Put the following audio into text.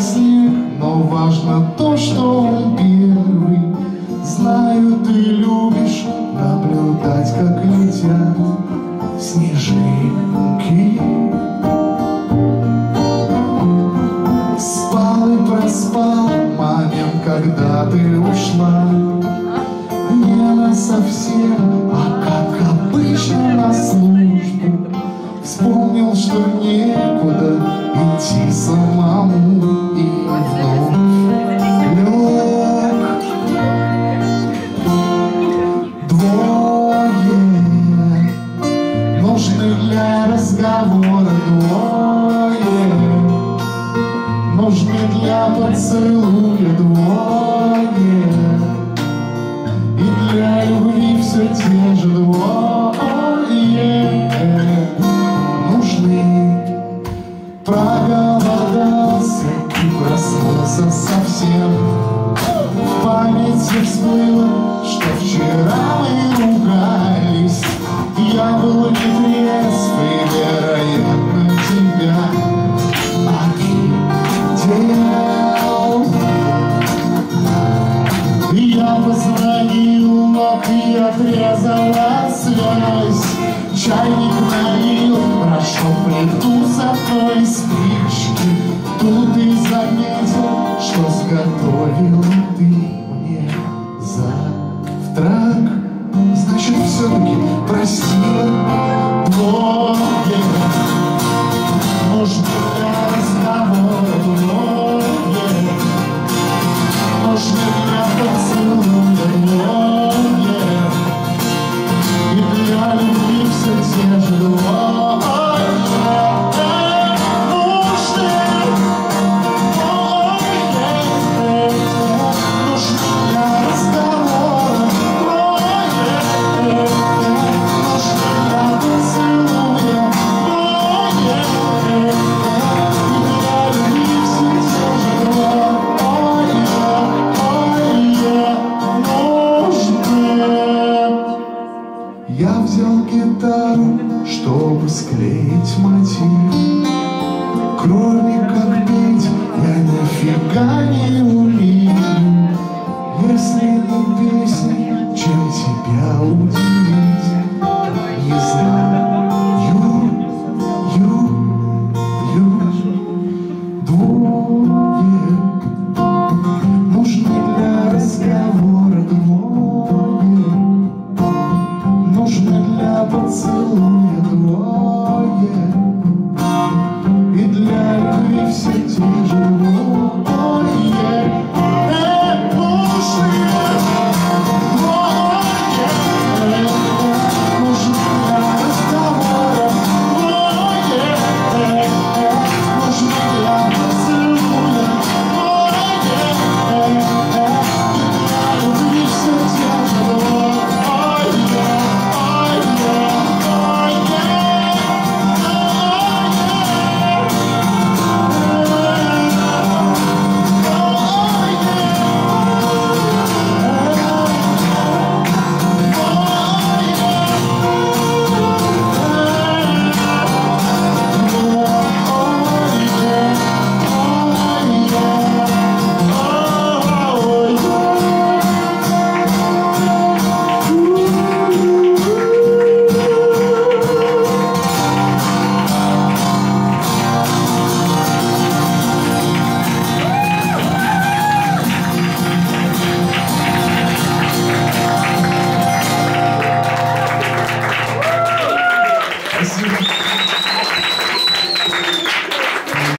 снег, но важно то, что он первый. Знаю, ты любишь наблюдать, как летят снежинки. Спал и проспал момент, когда ты ушла. Не на совсем, нужны для поцелуя двое и для любви все те же двое нужны. Проголодался и проснулся совсем. В памяти всплыло, но ты отрезала связь. Чайник налил, прошел плиту с одной спички. Тут и заметил, что сготовил ты мне завтрак. Значит, все-таки простила. Двое Нужно для те я взял гитару, чтобы склеить мотив. Кроме